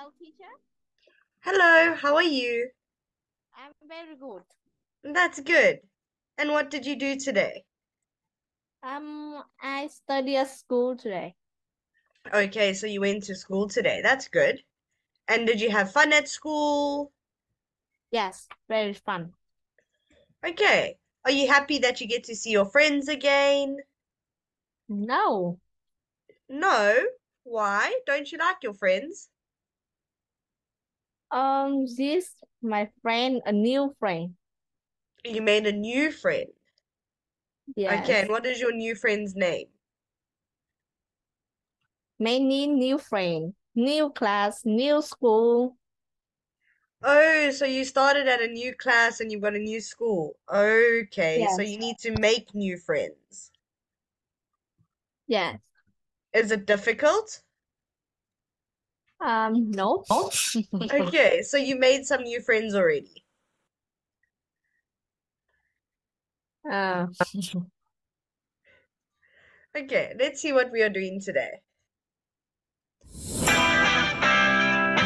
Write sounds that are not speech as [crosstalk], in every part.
Hello, teacher. Hello, how are you? I'm very good. That's good. And what did you do today? Um, I study at school today. Okay, so you went to school today. That's good. And did you have fun at school? Yes, very fun. Okay. Are you happy that you get to see your friends again? No, No. Why? Don't you like your friends? Um, this my friend, a new friend. You made a new friend. Okay, Yes, and what is your new friend's name? many new friend, new class, new school. Oh, so you started at a new class and you've got a new school. Okay, so you need to make new friends. yes. Is it difficult? Um, no. [laughs] Okay, so you made some new friends already. Uh, [laughs] Okay, let's see what we are doing today.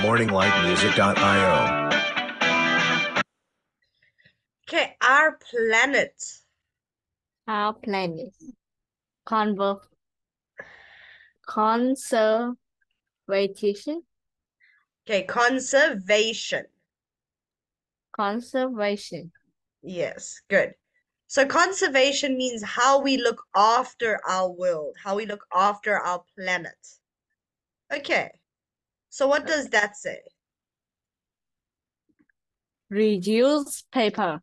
morninglightmusic.io. Okay, our planet. our planet. Convo. Conver conservation. Okay, conservation. Conservation. Yes, good. So conservation means how we look after our world, how we look after our planet. Okay, so what does that say? Reuse paper.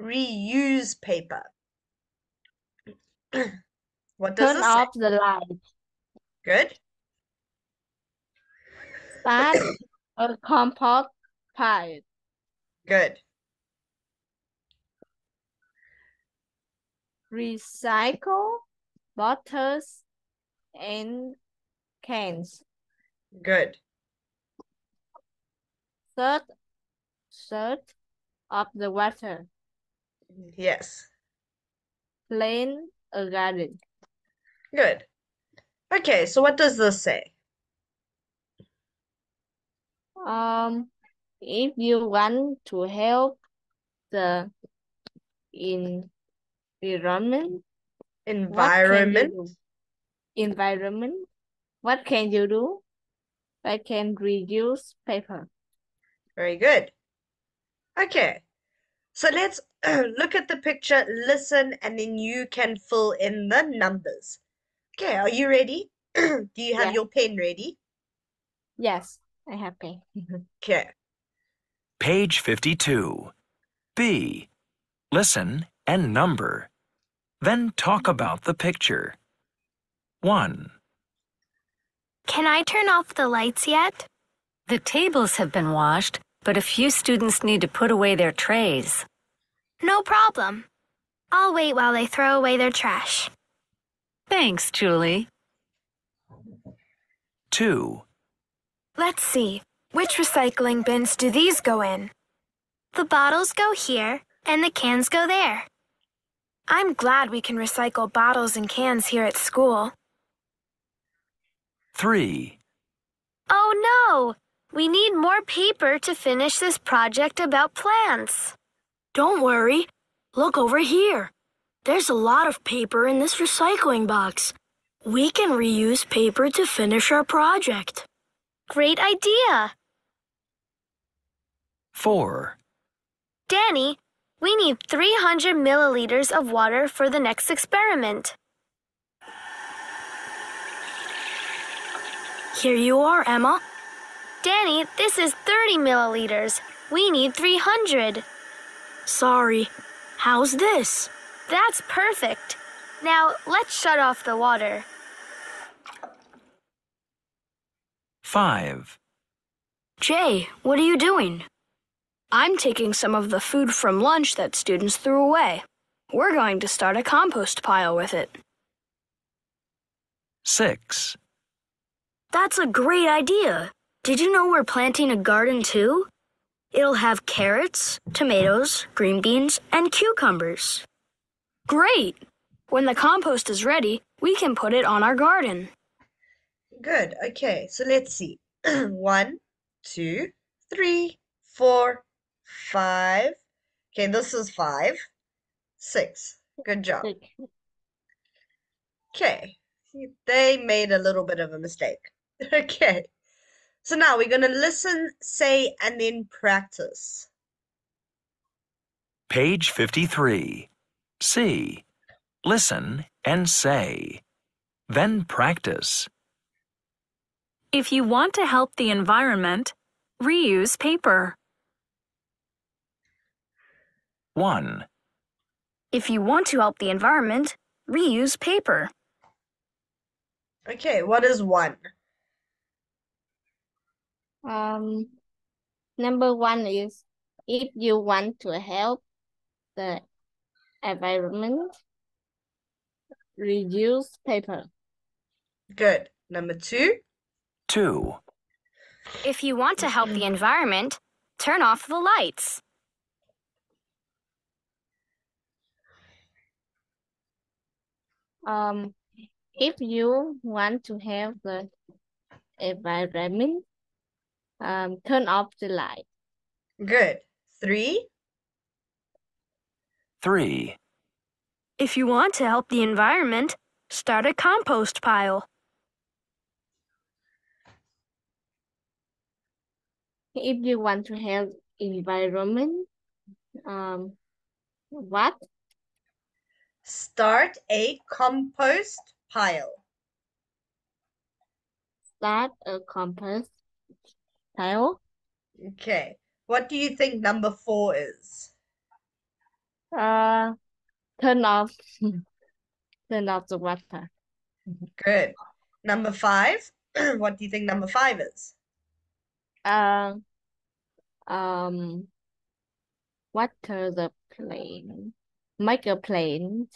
Reuse paper. [clears throat] What does Turn off the light. Good. Start a compost pile. Good. Recycle bottles and cans. Good. Third, third of the water. Yes. Plant a garden. Good. Okay, so what does this say? Um, if you want to help the environment, what Environment. do? Environment, what can you do? I can reduce paper. Very good. Okay, so let's [clears throat] look at the picture, listen, and then you can fill in the numbers. Okay, are you ready? [clears throat] Do you have Yeah. your pen ready? Yes, I have pen. Mm-hmm. Okay. Page 52. B. Listen and number. Then talk about the picture. 1, Can I turn off the lights yet? The tables have been washed, but a few students need to put away their trays. No problem. I'll wait while they throw away their trash. Thanks, Julie. 2, Let's see. Which recycling bins do these go in? The bottles go here, and the cans go there. I'm glad we can recycle bottles and cans here at school. 3, Oh no! We need more paper to finish this project about plants. Don't worry. Look over here. There's a lot of paper in this recycling box. We can reuse paper to finish our project. Great idea! 4, Danny, we need 300 milliliters of water for the next experiment. Here you are, Emma. Danny, this is 30 milliliters. We need 300. Sorry. How's this? That's perfect. Now, let's shut off the water. 5, Jay, what are you doing? I'm taking some of the food from lunch that students threw away. We're going to start a compost pile with it. 6, That's a great idea. Did you know we're planting a garden too? It'll have carrots, tomatoes, green beans, and cucumbers. Great! When the compost is ready, we can put it on our garden. Good. Okay, so let's see. [clears throat] One, two, three, four, five. Okay, this is five. Six. Good job. Okay, they made a little bit of a mistake. [laughs] Okay, so now we're going to listen, say, and then practice. Page 53. C. Listen and say. Then practice. If you want to help the environment, reuse paper. 1, If you want to help the environment, reuse paper. Okay, what is one? Um, number one is if you want to help the environment, reduce paper. Good. Number two. 2, If you want to help the environment, turn off the lights. Um, if you want to help the environment, um, turn off the light. Good. Three. 3, If you want to help the environment, start a compost pile. If you want to help environment, um, what? Start a compost pile. Start a compost pile. Okay. What do you think number four is? Uh, turn off, [laughs] turn off the water. Good. Number five. [clears throat] What do you think number five is? Uh, um, what water the plane. Make a plane.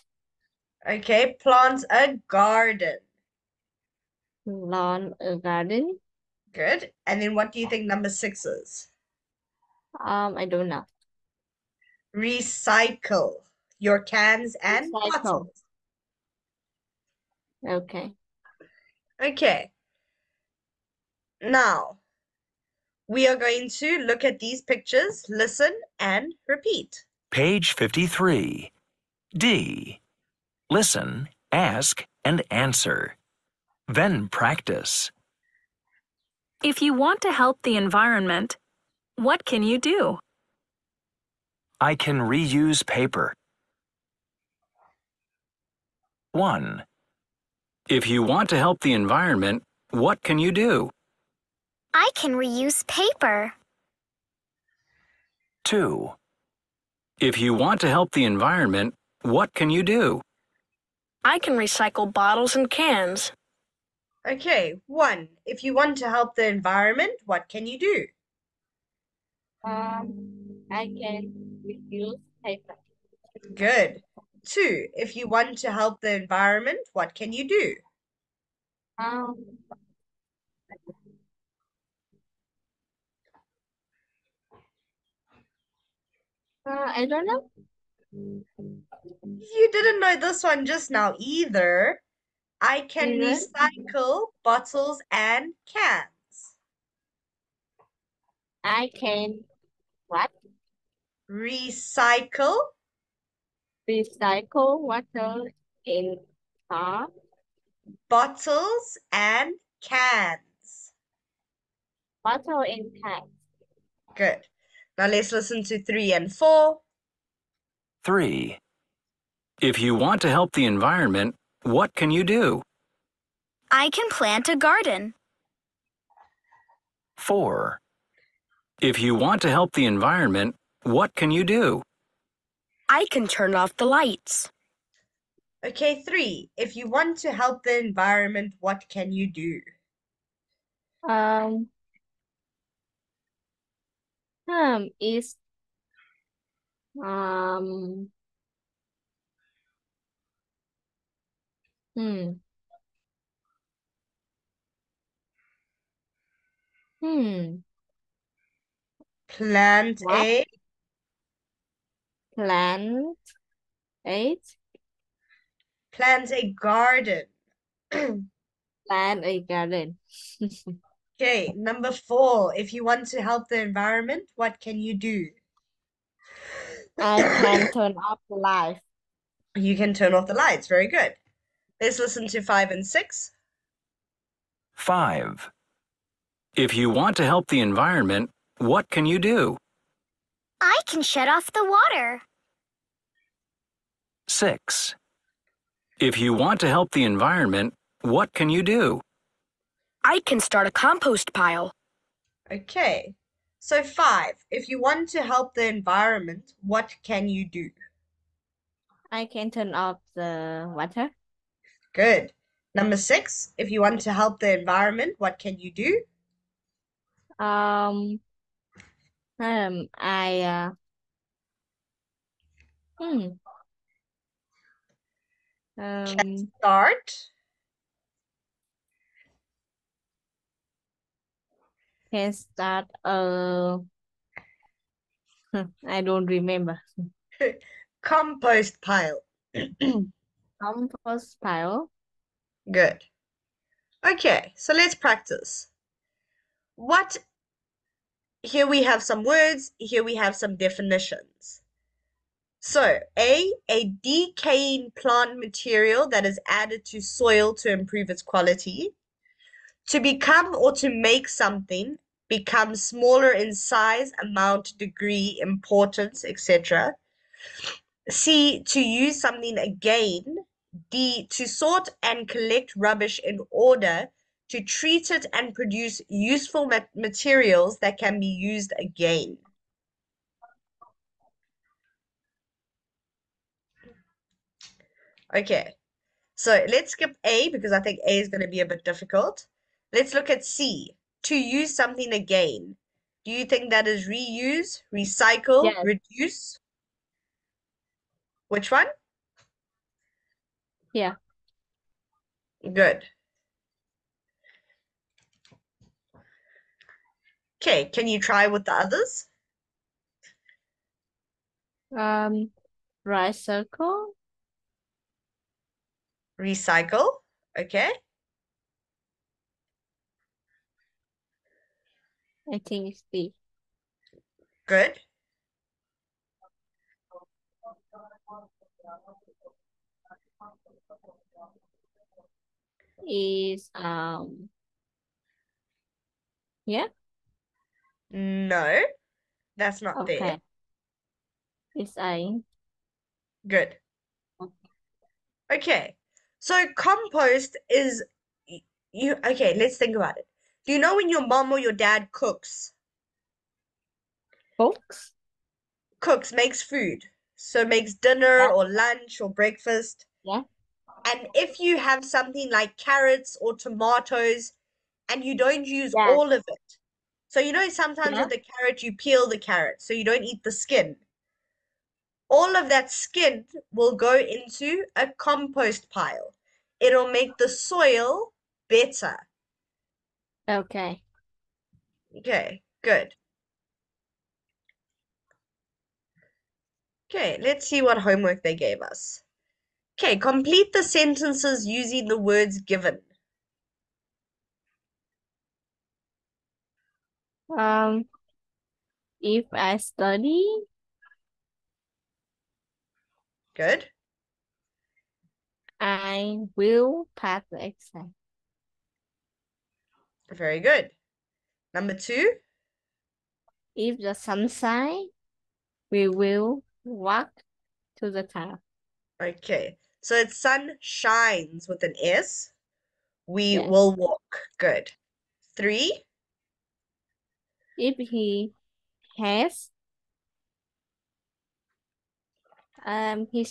Okay. Plant a garden. Lawn a garden. Good. And then what do you think number six is? Um, I don't know. Recycle your cans and Recycle. bottles. Okay. Okay. Now, we are going to look at these pictures, listen, and repeat. Page 53. D. Listen, ask, and answer. Then practice. If you want to help the environment, what can you do? I can reuse paper. 1, If you want to help the environment, what can you do? I can reuse paper. 2, If you want to help the environment, what can you do? I can recycle bottles and cans. Okay, one, if you want to help the environment, what can you do? Um, I can reuse paper. Good. Two, if you want to help the environment, what can you do? Um, uh, I don't know. You didn't know this one just now either. I can Either? recycle bottles and cans. I can what? Recycle Recycle water in car. bottles and cans. Bottle in can. Good. Now let's listen to three and four. 3, If you want to help the environment, what can you do? I can plant a garden. 4, If you want to help the environment, what can you do? I can turn off the lights. Okay, three. If you want to help the environment, what can you do? Um, um, is um, hmm, hmm, Plant What? a plant, eight, plant a garden. [clears throat] plant a garden. [laughs] Okay, number four. If you want to help the environment, what can you do? I can [coughs] turn off the light. You can turn off the lights. Very good. Let's listen to five and six. 5. If you want to help the environment, what can you do? I can shut off the water. 6. If you want to help the environment, what can you do? I can start a compost pile. Okay. So five. If you want to help the environment, what can you do? I can turn off the water. Good. Number six. If you want to help the environment, what can you do? Um, um, I, uh, hmm. Um, Start. Can start, uh, I don't remember. [laughs] Compost pile. [clears throat] Compost pile. Good. Okay, so let's practice. What? Here we have some words, here we have some definitions. So, A, a decaying plant material that is added to soil to improve its quality. To become or to make something become smaller in size, amount, degree, importance, etc. C, to use something again. D, to sort and collect rubbish in order to treat it and produce useful ma materials that can be used again. Okay, so let's skip A because I think A is going to be a bit difficult. Let's look at C, to use something again. Do you think that is reuse, recycle, Yes. reduce? Which one? Yeah. Good. Okay, can you try with the others? Um, circle. Recycle. Okay. I think it's B. Good. Is, um, yeah, No, that's not there. It's A. Good. Okay. So compost is you okay, let's think about it. Do you know when your mom or your dad cooks? Books. Cooks, makes food. So makes dinner Yeah. or lunch or breakfast. Yeah. And if you have something like carrots or tomatoes and you don't use Yes. all of it. So you know sometimes Yeah. with the carrot you peel the carrot so you don't eat the skin. All of that skin will go into a compost pile. It'll make the soil better. Okay. Okay, good. Okay, let's see what homework they gave us. Okay, complete the sentences using the words given. Um, if I study, Good. I will pass the exam. Very good. Number two. If the sun shine, we will walk to the town. Okay, so it's sun shines with an S. We Yes. will walk. Good. Three. If he has, um, he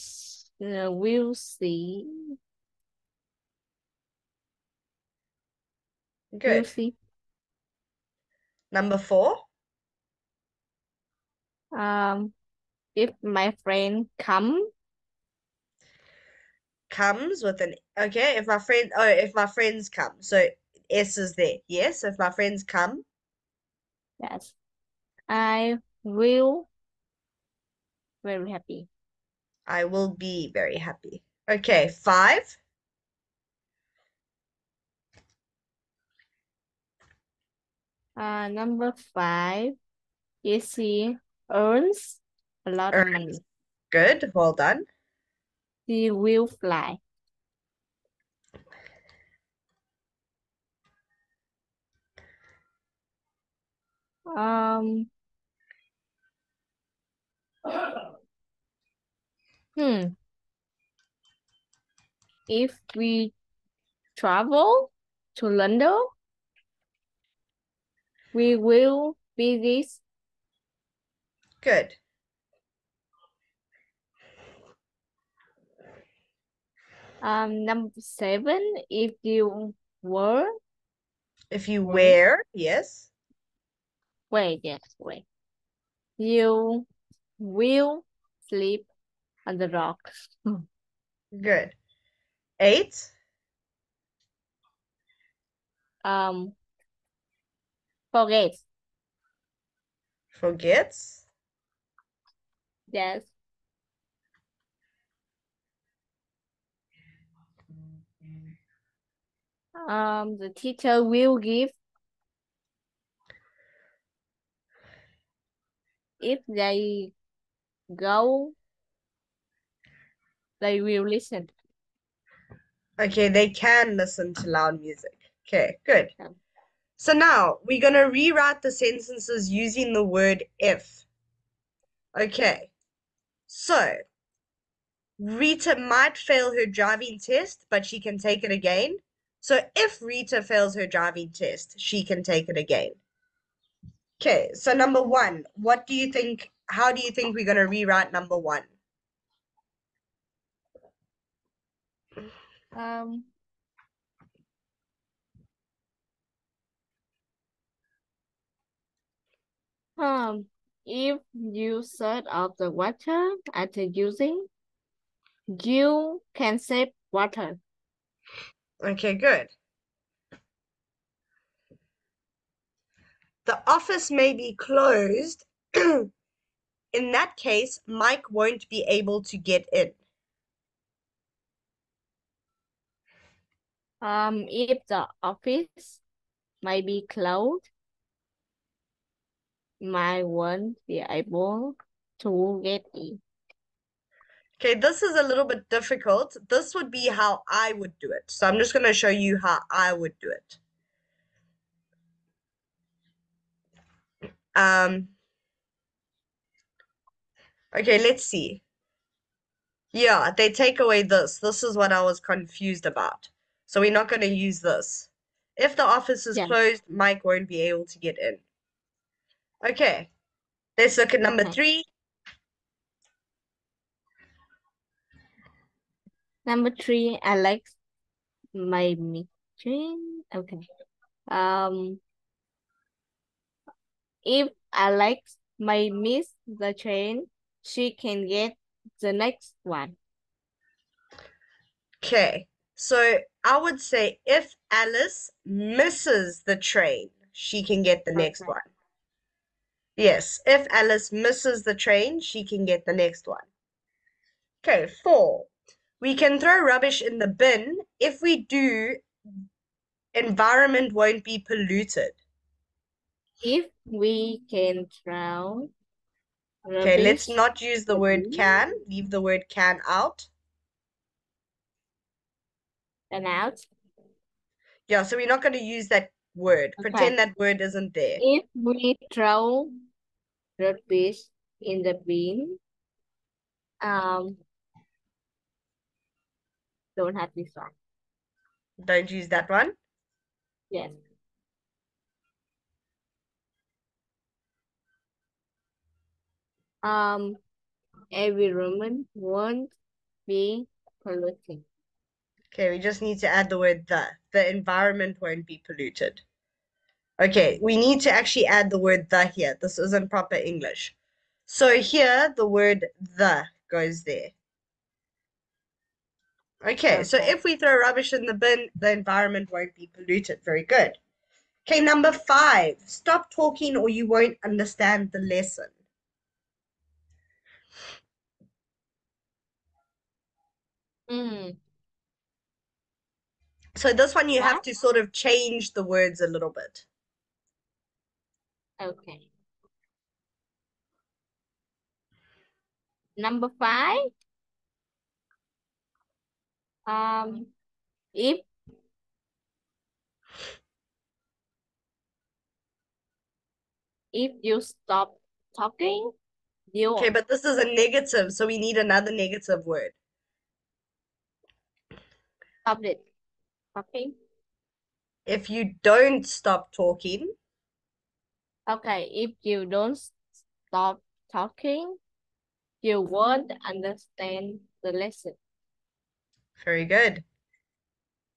uh, will see, Good. see, Number four. um, if my friend come, Comes with an okay. If my friend oh if my friends come. So S is there. Yes, if my friends come. yes, I will very happy. I will be very happy. Okay, five. Uh, number five is he earns a lot of money. Earns. Good. Well done. He will fly. Um. Hmm. If we travel to London, we will be this. Good. um number seven. If you were If you Were. wear, yes. wait, yes, wait. You will sleep on the rocks. Good. Eight. Um, forget. Forgets. Yes. Um, the teacher will give if they go, they will listen. Okay, they can listen to loud music. Okay, good. So now we're going to rewrite the sentences using the word if. Okay, so Rita might fail her driving test, but she can take it again. So if Rita fails her driving test, she can take it again. Okay, so number one, what do you think? How do you think we're going to rewrite number one? Um, um, if you shut off the water after using, you can save water. Okay, good. The office may be closed. [clears throat] In that case, Mike won't be able to get in. Um, if the office might be closed, Mike won't be able to get in. Okay, this is a little bit difficult. This would be how I would do it. So I'm just going to show you how I would do it. Um, okay, let's see. Yeah, they take away this. This is what I was confused about. So we're not going to use this. If the office is Yeah. closed, Mike won't be able to get in. Okay, let's look at number Okay. three. Number three, Alex my train. Okay. Um, if Alex may miss the train, she can get the next one. Okay, so I would say if Alice misses the train, she can get the next one. Yes, if Alice misses the train, she can get the next one. Okay, four. We can throw rubbish in the bin. If we do, environment won't be polluted. If we can throw Okay, let's not use the word can. Leave the word can out. and out. Yeah, so we're not going to use that word. Okay. Pretend that word isn't there. If we throw rubbish in the bin, um, don't have this one. Don't use that one. Yes. Um, every woman won't be polluted. Okay, we just need to add the word the. The environment won't be polluted. Okay, we need to actually add the word the here. This isn't proper English. So here, the word the goes there. Okay, so if we throw rubbish in the bin, the environment won't be polluted. Very good. Okay, number five. Stop talking or you won't understand the lesson. Mm, So this one you have to sort of change the words a little bit. Okay. Number five. Um, if if you stop talking, you Okay, but this is a negative, so we need another negative word. stop it talking. If you don't stop talking, Okay, if you don't stop talking, you won't understand the lesson. very good.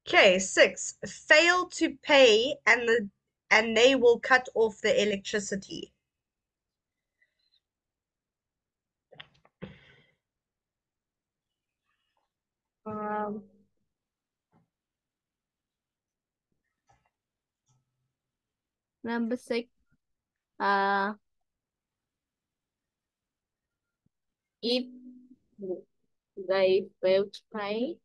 Okay, six, fail to pay and the and they will cut off the electricity. Um, number six. Uh, if they fail to pay,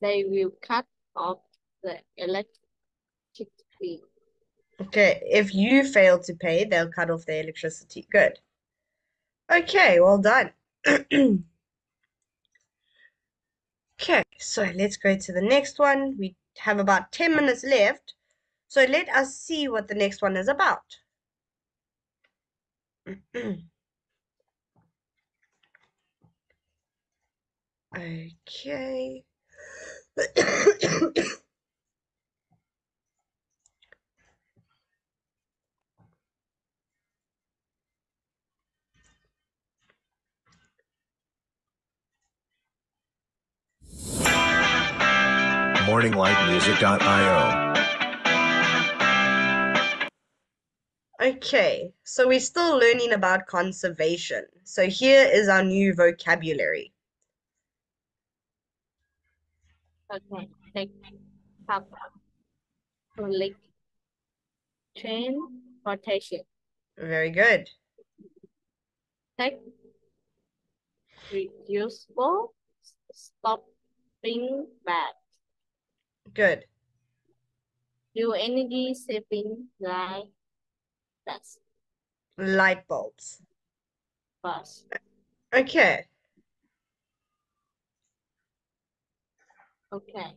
they will cut off the electricity. Okay, if you fail to pay, they'll cut off the electricity. Good. Okay, well done. [clears throat] Okay, so let's go to the next one. We have about 10 minutes left. So let us see what the next one is about. Okay. [coughs] morninglightmusic.io. Okay, so we're still learning about conservation. So here is our new vocabulary. Okay, take public transportation. Very good. Take reusable stopping bag. Good. Do energy saving like that's Light bulbs. bus. Okay. Okay.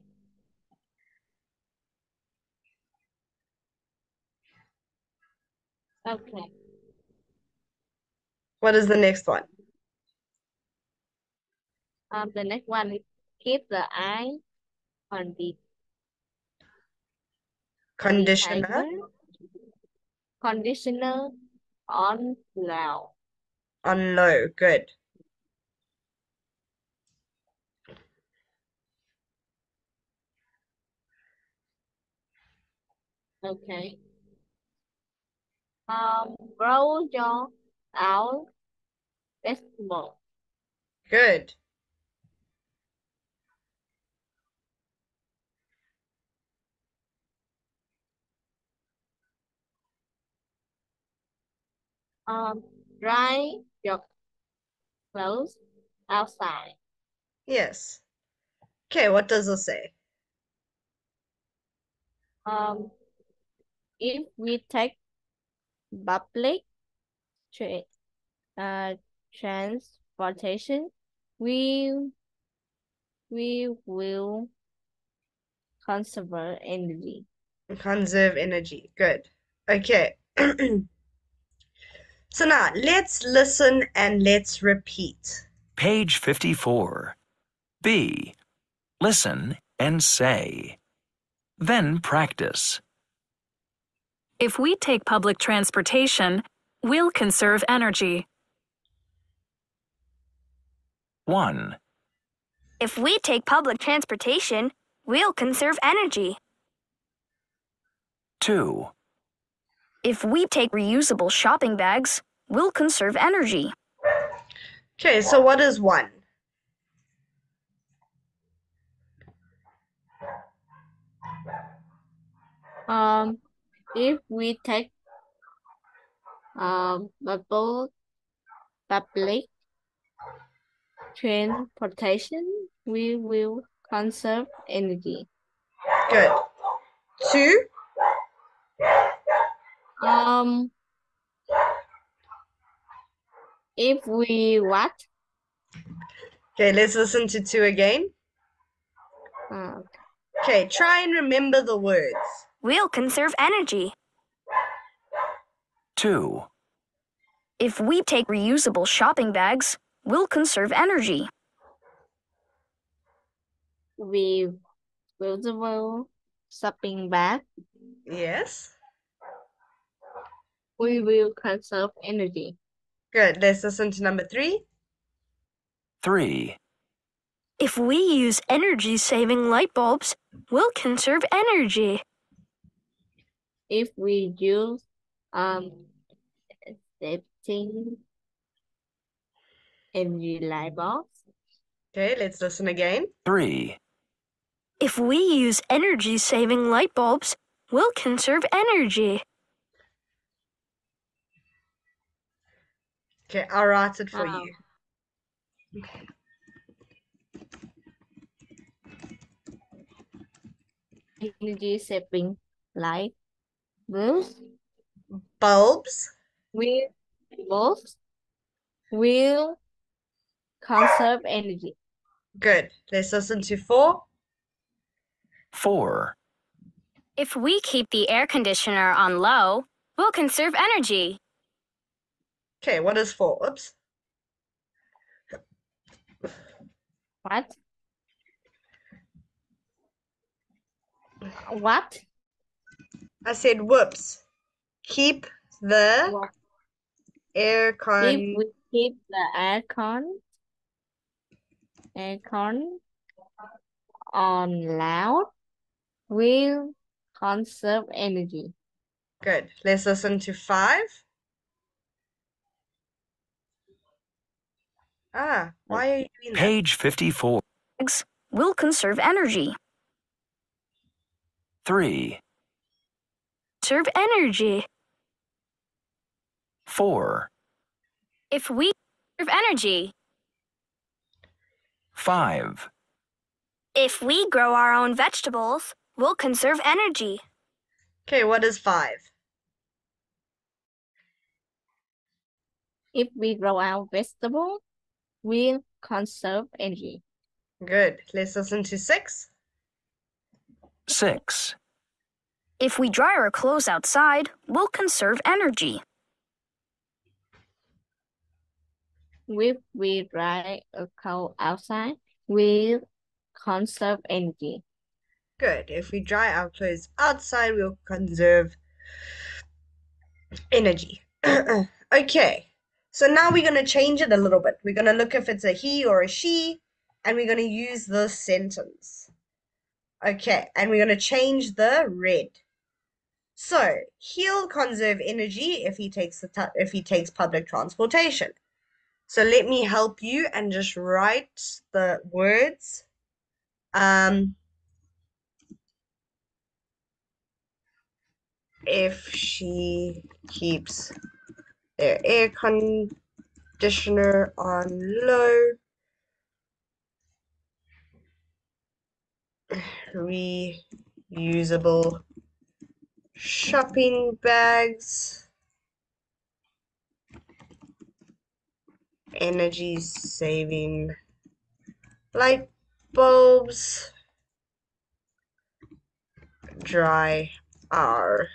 Okay. What is the next one? Um, the next one is keep the eye on the Conditioner. Conditioner on low. On low. Good. Okay. Um, grow your out vegetable. Good. Um, dry your clothes outside. Yes. Okay, what does it say? Um, if we take public tra uh, transportation, we we will conserve energy. Conserve energy. Good. Okay. [clears throat] So now let's listen and let's repeat. Page 54. B. Listen and say. Then practice. If we take public transportation, we'll conserve energy. 1, If we take public transportation, we'll conserve energy. 2, If we take reusable shopping bags, we'll conserve energy. Okay, so what is one? Um, if we take um bubble public transportation, we will conserve energy. Good. Two. Um, If we what? Okay, let's listen to two again. Uh, Okay, try and remember the words. We'll conserve energy. 2, If we take reusable shopping bags, we'll conserve energy. we usable shopping bag. Yes. We will conserve energy. Good. Let's listen to number three. 3, If we use energy saving light bulbs, we'll conserve energy. If we use um accepting energy light bulbs, Okay, let's listen again. 3, If we use energy saving light bulbs, we'll conserve energy. Okay, I'll write it for Wow. you. energy saving light bulbs Bulbs. will bulbs will conserve energy. Good. Let's listen to four. 4, If we keep the air conditioner on low, we'll conserve energy. Okay, what is four? Oops. What? What? I said whoops. Keep the What? air con. If we keep the aircon aircon on loud, we'll conserve energy. Good. Let's listen to five. Ah, why are you doing that? page 54, Bags will conserve energy. 3, Conserve energy. 4, If we conserve energy, 5, If we grow our own vegetables, we'll conserve energy. Okay, what is five? If we grow our vegetable, we'll conserve energy. Good. Let's listen to six. 6, If we dry our clothes outside, we'll conserve energy. If we dry a coat outside, we'll conserve energy. Good. If we dry our clothes outside, we'll conserve energy. [clears throat] Okay. So now we're going to change it a little bit. We're going to look if it's a he or a she, and we're going to use this sentence. Okay. And we're going to change the red. So he'll conserve energy if he takes the if he takes public transportation. So let me help you and just write the words. Um, if she keeps their air conditioner on low, reusable shopping bags, energy saving light bulbs, dry our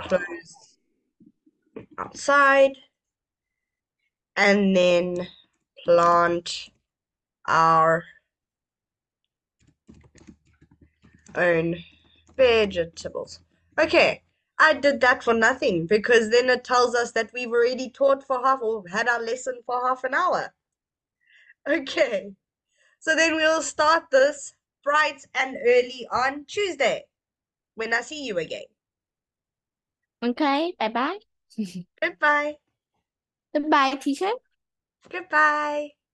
clothes outside, and then plant our own vegetables. Okay, I did that for nothing because then it tells us that we've already taught for half or had our lesson for half an hour. Okay, so then we'll start this bright and early on Tuesday when I see you again. Okay, bye bye. Goodbye. Goodbye, teacher. Goodbye.